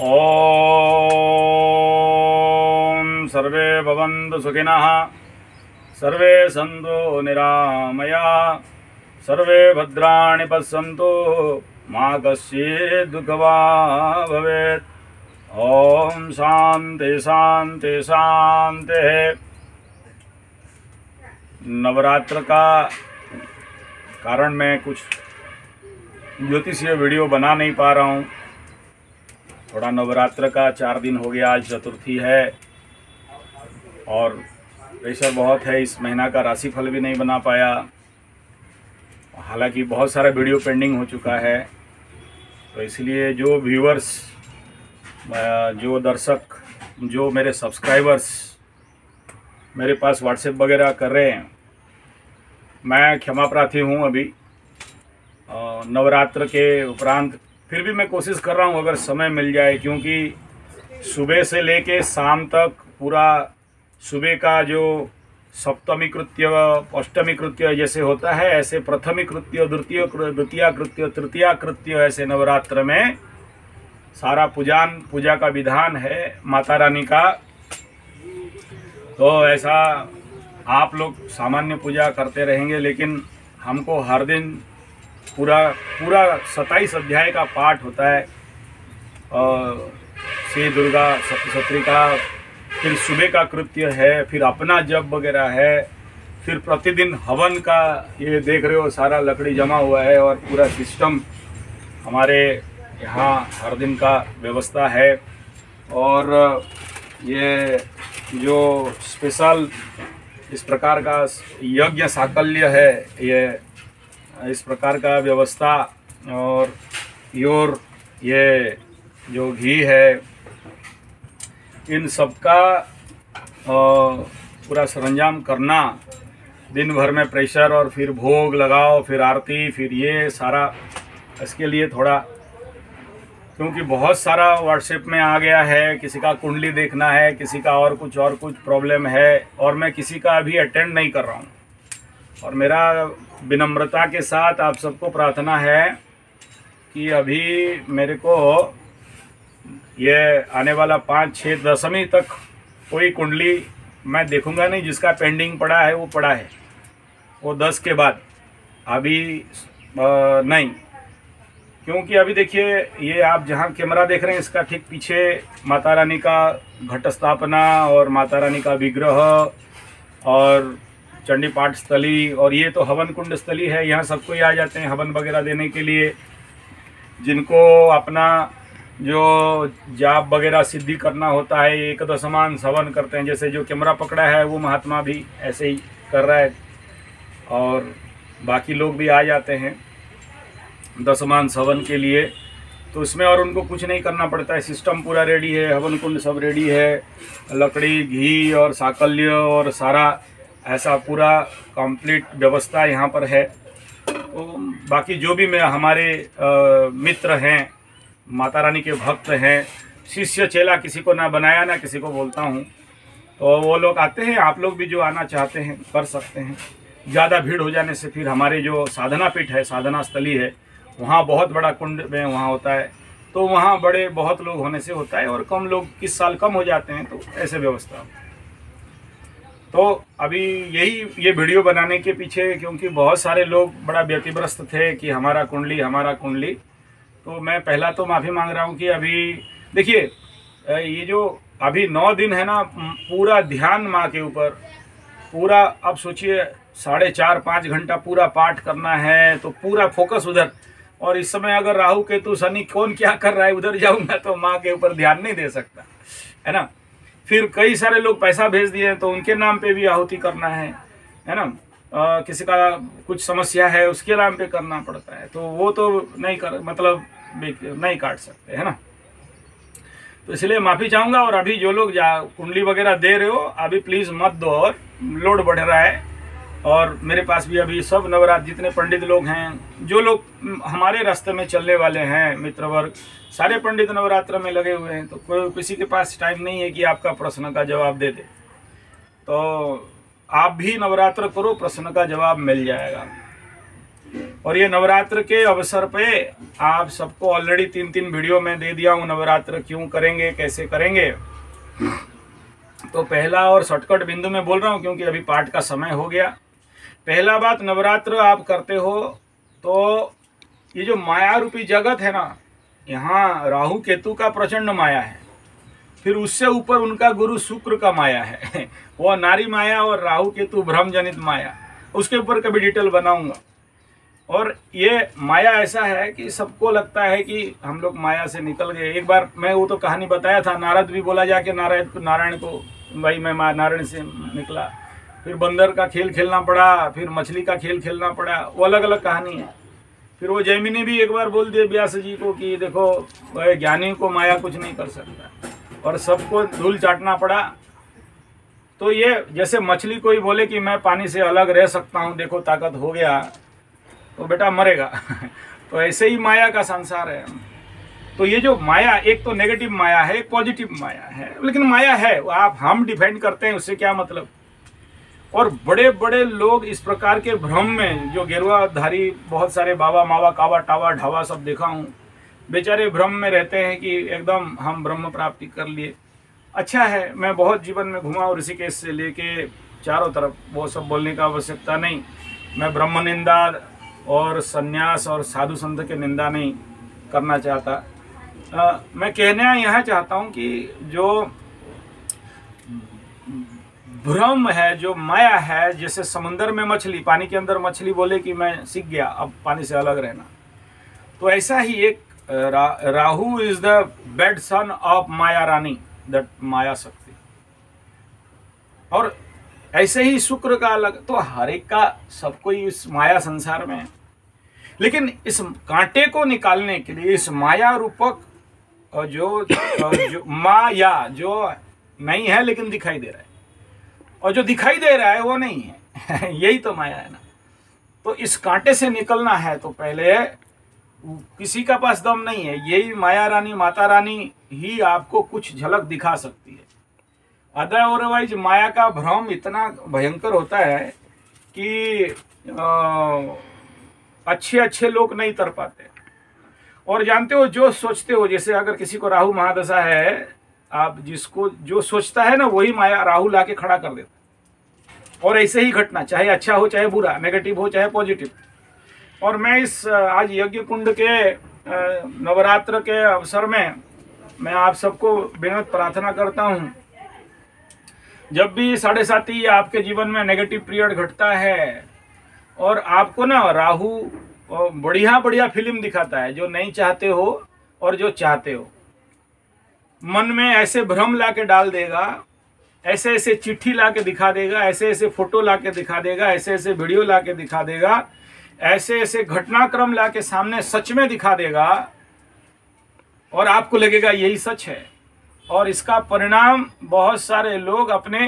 ॐ सर्वे भवन्तु सुखिनः, सर्वे सन्तु निरामया, सर्वे भद्राणि पश्यन्तु, मा कश्चित् दुःखवा भवेत्। ॐ शान्ति शान्ति, शान्तिः। नवरात्र का कारण मैं कुछ ज्योतिषीय वीडियो बना नहीं पा रहा हूँ। थोड़ा नवरात्र का चार दिन हो गया, आज चतुर्थी है। और प्रेशर बहुत है, इस महीना का राशिफल भी नहीं बना पाया। हालाँकि बहुत सारा वीडियो पेंडिंग हो चुका है तो इसलिए जो व्यूअर्स जो दर्शक, जो मेरे सब्सक्राइबर्स मेरे पास व्हाट्सएप वगैरह कर रहे हैं, मैं क्षमा प्रार्थी हूँ अभी। नवरात्र के उपरांत फिर भी मैं कोशिश कर रहा हूँ अगर समय मिल जाए, क्योंकि सुबह से लेके शाम तक पूरा सुबह का जो सप्तमी कृत्य, अष्टमी कृत्य जैसे होता है, ऐसे प्रथमी कृत्य, द्वितीय द्वितीय कृत्य, तृतीय कृत्य, ऐसे नवरात्र में सारा पूजान, पूजा का विधान है माता रानी का। तो ऐसा आप लोग सामान्य पूजा करते रहेंगे, लेकिन हमको हर दिन पूरा पूरा सत्ताईस अध्याय का पाठ होता है। और श्री दुर्गा सप्तशत्री का फिर सुबह का कृत्य है, फिर अपना जप वगैरह है, फिर प्रतिदिन हवन का ये देख रहे हो, सारा लकड़ी जमा हुआ है और पूरा सिस्टम हमारे यहाँ हर दिन का व्यवस्था है। और ये जो स्पेशल इस प्रकार का यज्ञ साकल्य है, ये इस प्रकार का व्यवस्था और योर ये जो घी है इन सबका अ, पूरा सरंजाम करना दिन भर में प्रेशर और फिर भोग लगाओ फिर आरती फिर ये सारा इसके लिए थोड़ा क्योंकि बहुत सारा व्हाट्सएप में आ गया है किसी का कुंडली देखना है किसी का और कुछ और कुछ प्रॉब्लम है और मैं किसी का अभी अटेंड नहीं कर रहा हूँ। और मेरा विनम्रता के साथ आप सबको प्रार्थना है कि अभी मेरे को ये आने वाला पाँच छः दसवीं तक कोई कुंडली मैं देखूँगा नहीं, जिसका पेंडिंग पड़ा है, वो पड़ा है। वो दस के बाद। अभी नहीं। क्योंकि अभी देखिए, ये आप जहाँ कैमरा देख रहे हैं, इसका ठीक पीछे माता रानी का घट स्थापना और माता रानी का विग्रह और चंडी पाठ स्थली और ये तो हवन कुंड स्थली है, यहाँ सबको ही आ जाते हैं हवन वगैरह देने के लिए। जिनको अपना जो जाप वगैरह सिद्धि करना होता है एक दशमान हवन करते हैं, जैसे जो कैमरा पकड़ा है, वो महात्मा भी ऐसे ही कर रहा है, और बाकी लोग भी आ जाते हैं दसमान सवन के लिए। तो उसमें और उनको कुछ नहीं करना पड़ता है सिस्टम पूरा रेडी है हवन कुंड सब रेडी है, लकड़ी, घी और साकल्य और सारा ऐसा पूरा कंप्लीट व्यवस्था यहाँ पर है। तो बाकी जो भी मैं हमारे अ, मित्र हैं माता रानी के भक्त हैं शिष्य चेला किसी को ना बनाया ना किसी को बोलता हूँ तो वो लोग आते हैं आप लोग भी जो आना चाहते हैं कर सकते हैं। ज़्यादा भीड़ हो जाने से फिर हमारे जो साधना पीठ है साधना स्थली है वहाँ बहुत बड़ा कुंड में वहाँ होता है। तो वहाँ बड़े बहुत लोग होने से होता है और कम लोग किस साल कम हो जाते हैं तो ऐसे व्यवस्था। तो अभी यही, ये वीडियो बनाने के पीछे, क्योंकि बहुत सारे लोग बड़ा व्यतिग्रस्त थे कि हमारा कुंडली हमारा कुंडली। तो मैं पहला तो माफ़ी मांग रहा हूँ कि अभी, देखिए ये जो अभी नौ दिन है ना पूरा ध्यान माँ के ऊपर, पूरा, अब सोचिए, साढ़े चार, पाँच घंटा पूरा पाठ करना है तो पूरा फोकस उधर। और इस समय अगर राहु केतु शनि, कौन क्या कर रहा है, उधर जाऊँगा तो माँ के ऊपर ध्यान नहीं दे सकता, है ना? फिर कई सारे लोग पैसा भेज दिए तो उनके नाम पे भी आहुति करना है है ना? आ, किसी का कुछ समस्या है उसके नाम पे करना पड़ता है तो वो तो नहीं कर मतलब नहीं काट सकते है ना? तो इसलिए माफ़ी चाहूँगा और अभी जो लोग जा कुंडली वगैरह दे रहे हो अभी प्लीज़ मत दो और लोड बढ़ रहा है। और मेरे पास भी अभी सब नवरात्र जितने पंडित लोग हैं, जो लोग हमारे रास्ते में चलने वाले हैं मित्र वर्ग सारे पंडित नवरात्र में लगे हुए हैं तो कोई किसी के पास टाइम नहीं है कि आपका प्रश्न का जवाब दे दे। तो आप भी नवरात्र करो, प्रश्न का जवाब मिल जाएगा। और ये नवरात्र के अवसर पे आप सबको ऑलरेडी तीन तीन वीडियो में दे दिया हूँ, नवरात्र क्यों करेंगे, कैसे करेंगे। तो पहला और शॉर्टकट बिंदु में बोल रहा हूँ, क्योंकि अभी पाठ का समय हो गया। पहला बात, नवरात्र आप करते हो तो ये जो माया रूपी जगत है ना, यहाँ राहु केतु का प्रचंड माया है। फिर उससे ऊपर उनका गुरु शुक्र का माया है। वो नारी माया और राहु केतु भ्रम जनित माया। उसके ऊपर कभी डिटेल बनाऊँगा। और ये माया ऐसा है कि सबको लगता है कि हम लोग माया से निकल गए। एक बार मैं वो तो कहानी बताया था, नारद भी बोला जाके नारायण नारायण को, भाई मैं नारायण से निकला। फिर बंदर का खेल खेलना पड़ा, फिर मछली का खेल खेलना पड़ा, वो अलग अलग कहानी है। फिर वो जैमिनी भी एक बार बोल दिए व्यास जी को कि देखो ज्ञानी को माया कुछ नहीं कर सकता। और सबको धूल चाटना पड़ा। तो ये जैसे मछली कोई बोले कि मैं पानी से अलग रह सकता हूँ, देखो ताकत हो गया तो बेटा मरेगा। तो ऐसे ही माया का संसार है। तो ये जो माया, एक तो नेगेटिव माया है पॉजिटिव माया है। लेकिन माया है, आप, हम डिफेंड करते हैं, उससे क्या मतलब? और बड़े बड़े लोग इस प्रकार के भ्रम में जो गेरुआधारी बहुत सारे बाबा मावा कावा टावा ढावा सब देखा हूँ बेचारे भ्रम में रहते हैं कि एकदम हम ब्रह्म प्राप्ति कर लिए। अच्छा है मैं बहुत जीवन में घुमा और इसी ऋषिकेश से लेके चारों तरफ़ वो सब बोलने का आवश्यकता नहीं। मैं ब्रह्म निंदा और सन्यास और साधु संत के निंदा नहीं करना चाहता। आ, मैं कहना यह चाहता हूँ कि जो भ्रम है जो माया है जैसे समुन्द्र में मछली पानी के अंदर मछली बोले कि मैं सीख गया अब पानी से अलग रहना। तो ऐसा ही एक रा, Rahu is the bad son of Maya Rani that Maya Shakti. और ऐसे ही शुक्र का अलग तो हर एक का सब कोई इस माया संसार में है। लेकिन इस कांटे को निकालने के लिए इस माया रूपक जो जो माया जो नहीं है लेकिन दिखाई दे रहा है। और जो दिखाई दे रहा है वो नहीं है। यही तो माया है ना। तो इस कांटे से निकलना है तो पहले किसी का पास दम नहीं है। यही माया रानी माता रानी ही आपको कुछ झलक दिखा सकती है। अदर अदरवाइज़ माया का भ्रम इतना भयंकर होता है कि आ, अच्छे अच्छे लोग नहीं तर पाते। और जानते हो जो सोचते हो जैसे अगर किसी को राहु महादशा है आप जिसको जो सोचता है ना, वही माया राहु ला के खड़ा कर देता और ऐसे ही घटना, चाहे अच्छा हो, चाहे बुरा नेगेटिव हो, चाहे पॉजिटिव और मैं इस आज यज्ञ कुंड के नवरात्र के अवसर में मैं आप सबको बेहद प्रार्थना करता हूँ। जब भी साढ़े साथी आपके जीवन में नेगेटिव पीरियड घटता है, और आपको ना राहु बढ़िया बढ़िया फ़िल्म दिखाता है, जो नहीं चाहते हो और जो चाहते हो। मन में ऐसे भ्रम ला के डाल देगा, ऐसे ऐसे चिट्ठी ला के दिखा देगा, ऐसे ऐसे फ़ोटो ला के दिखा देगा, ऐसे ऐसे वीडियो ला के दिखा देगा, ऐसे ऐसे घटनाक्रम ला के सामने सच में दिखा देगा और आपको लगेगा यही सच है। और इसका परिणाम बहुत सारे लोग अपने,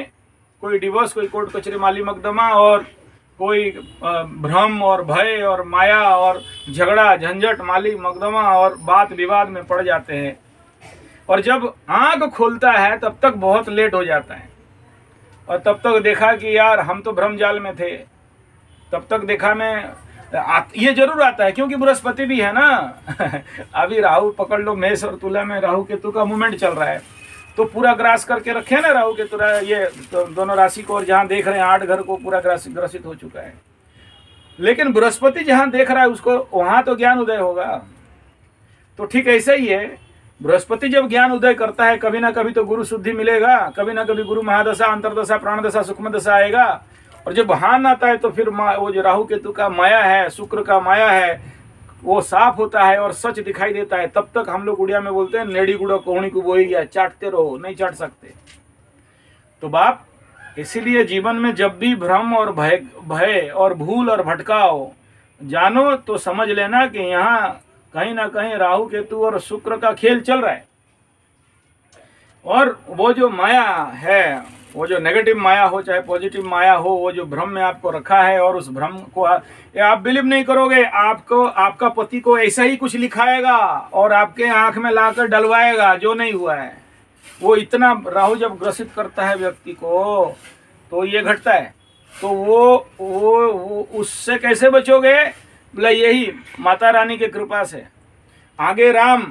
कोई डिवोर्स कोई कोर्ट कचरे माली मकदमा और कोई भ्रम और भय और माया और झगड़ा, झंझट, माली मकदमा और बात विवाद में पड़ जाते हैं। और जब आँख खुलता है, तब तक बहुत लेट हो जाता है। और तब तक देखा कि यार, हम तो भ्रम जाल में थे। तब तक देखा मैं ये ज़रूर आता है, क्योंकि बृहस्पति भी है ना। अभी राहु पकड़ लो, मेष और तुला में राहु केतु का मूवमेंट चल रहा है। तो पूरा ग्रास करके रखे ना राहु केतु ये तो दोनों राशि को, और जहाँ देख रहे हैं, आठ घर को पूरा ग्रास, ग्रसित हो चुका है। लेकिन बृहस्पति जहाँ देख रहा है, उसको, वहाँ तो ज्ञान उदय होगा। तो ठीक ऐसे ही है बृहस्पति जब ज्ञान उदय करता है, कभी ना कभी तो गुरु शुद्धि मिलेगा, कभी ना कभी गुरु महादशा, अंतरदशा, प्राणदशा सुखम दशा आएगा। और जब हान आता है तो फिर वो जो राहु केतु का माया है, शुक्र का माया है, वो साफ़ होता है और सच दिखाई देता है। तब तक हम लोग उड़िया में बोलते हैं, नेड़ी गुड़ा कोहणी को बोई गया, चाटते रहो, नहीं चाट सकते। तो बाप, इसीलिए जीवन में जब भी भ्रम और भय भय और भूल और भटकाओ जानो तो समझ लेना कि यहाँ कहीं ना कहीं राहु केतु और शुक्र का खेल चल रहा है। और वो जो माया है वो जो नेगेटिव माया हो चाहे पॉजिटिव माया हो वो जो भ्रम में आपको रखा है और उस भ्रम को आ, आप बिलीव नहीं करोगे आपको आपका पति को ऐसा ही कुछ लिखाएगा और आपके आँख में लाकर डलवाएगा जो नहीं हुआ है। वो इतना राहु जब ग्रसित करता है व्यक्ति को तो ये घटता है। तो वो वो, वो उससे कैसे बचोगे? बोला, यही, माता रानी के कृपा से। आगे राम,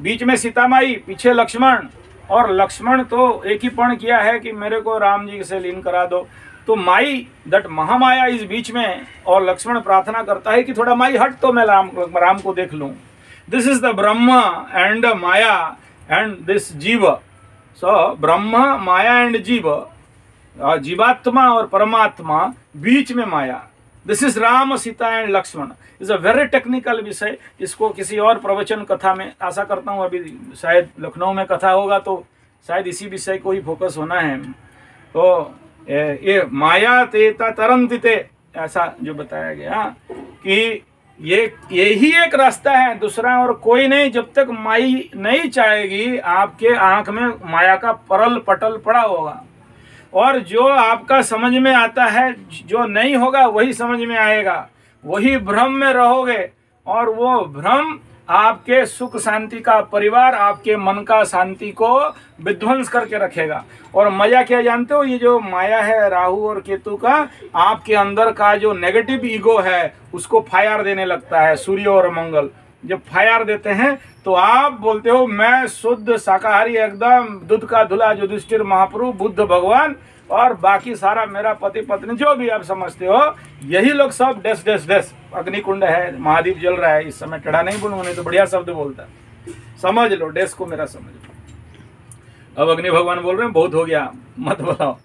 बीच में सीता माई पीछे लक्ष्मण, और लक्ष्मण तो एक ही पण किया है कि मेरे को राम जी से लीन करा दो। तो माई, दट महामाया इस बीच में, और लक्ष्मण प्रार्थना करता है कि थोड़ा माई हट तो मैं राम राम को देख लूँ। This is the Brahm and Maya and this jeev so Brahm Maya and जीव जीवात्मा और परमात्मा, बीच में माया। This is Ram Sita and Lakshman is a very technical विषय इसको किसी और प्रवचन कथा में आशा करता हूँ अभी शायद लखनऊ में कथा होगा तो शायद इसी विषय को ही फोकस होना है तो ये माया तेता तरंतिते ऐसा जो बताया गया कि ये यही एक रास्ता है दूसरा और कोई नहीं जब तक माई नहीं चाहेगी आपके आँख में माया का परल पटल पड़ा होगा और जो आपका समझ में आता है, जो नहीं होगा, वही समझ में आएगा। वही भ्रम में रहोगे और वो भ्रम आपके सुख शांति का परिवार, आपके मन का शांति को विध्वंस करके रखेगा। और मज़ा क्या जानते हो, ये जो माया है, राहु और केतु का, आपके अंदर का जो नेगेटिव ईगो है, उसको फायर देने लगता है, सूर्य और मंगल। जब फायर देते हैं तो आप बोलते हो, मैं शुद्ध शाकाहारी एकदम, दूध का धुला युधिष्ठिर, महाप्रभु, बुद्ध भगवान, और बाकी सारा मेरा पति पत्नी जो भी आप समझते हो, यही लोग सब डेस डेस डेस, अग्निकुंड है, महादीप जल रहा है, इस समय टेढ़ा नहीं बोलूँगा, नहीं तो बढ़िया शब्द बोलता समझ लो, डेस को मेरा समझ लो। अब अग्नि भगवान बोल रहे हैं, बहुत हो गया, मत बताओ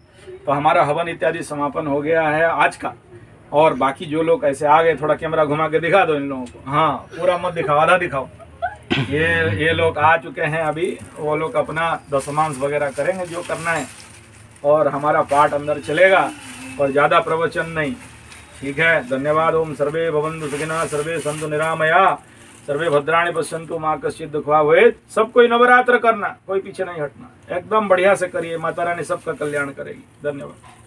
तो हमारा हवन इत्यादि समापन हो गया है आज का। और बाकी जो लोग ऐसे आ गए, थोड़ा कैमरा घुमा के दिखा दो इन लोगों को। हाँ पूरा मत दिखाओ, आधा दिखाओ। ये ये लोग आ चुके हैं अभी। वो लोग अपना दशमांश वगैरह करेंगे, जो करना है। और हमारा पाठ अंदर चलेगा, और ज़्यादा प्रवचन नहीं। ठीक है, धन्यवाद। ओम सर्वे भवंतु सुखिना, सर्वे संतु निरामया। सर्वे भद्राणी पश्यंतु माँ कश्चित दुखवा हुए सबको नवरात्र करना, कोई पीछे नहीं हटना। एकदम बढ़िया से करिए, माता रानी सबका कल्याण करेगी। धन्यवाद।